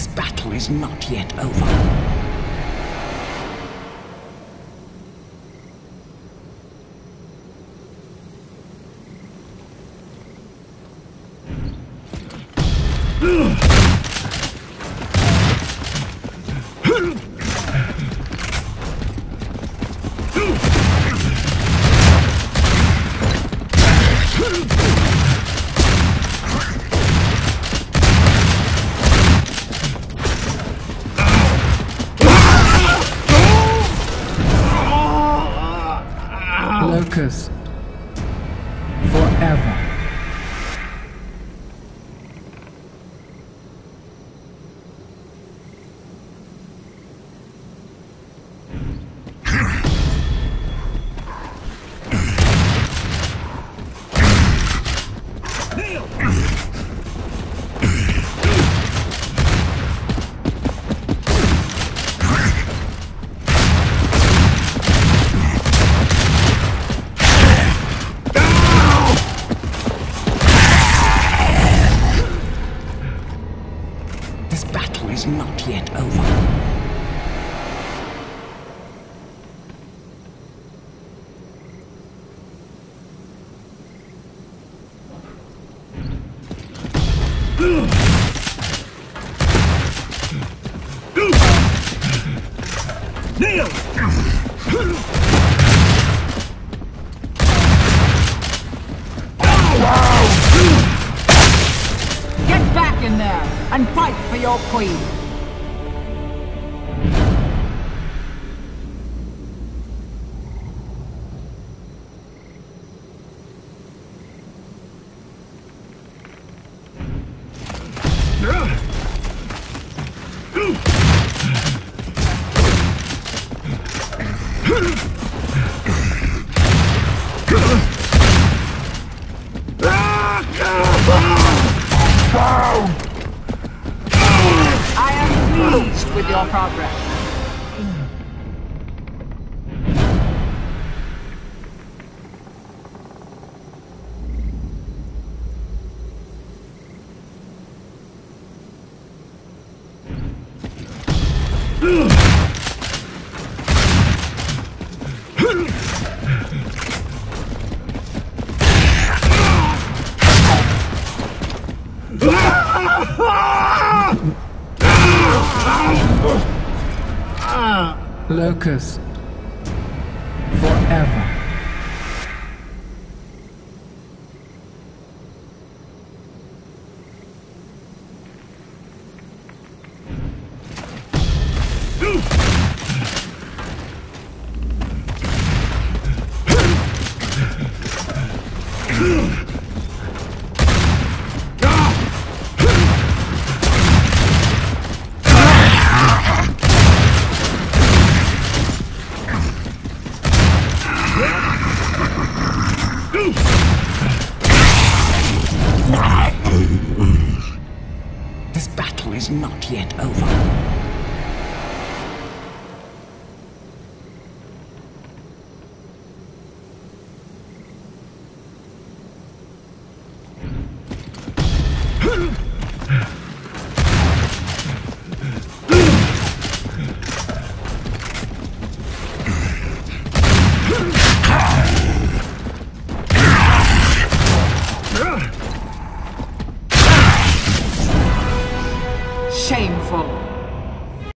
This battle is not yet over. Locust. Forever. This battle is not yet over. Get and fight for your queen. With your progress. Locust. Forever. Ugh! is not yet over.